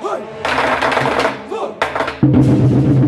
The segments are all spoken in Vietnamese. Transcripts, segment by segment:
Vai! Vai!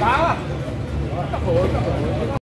Đá à? Chắc hổ, chắc hổ.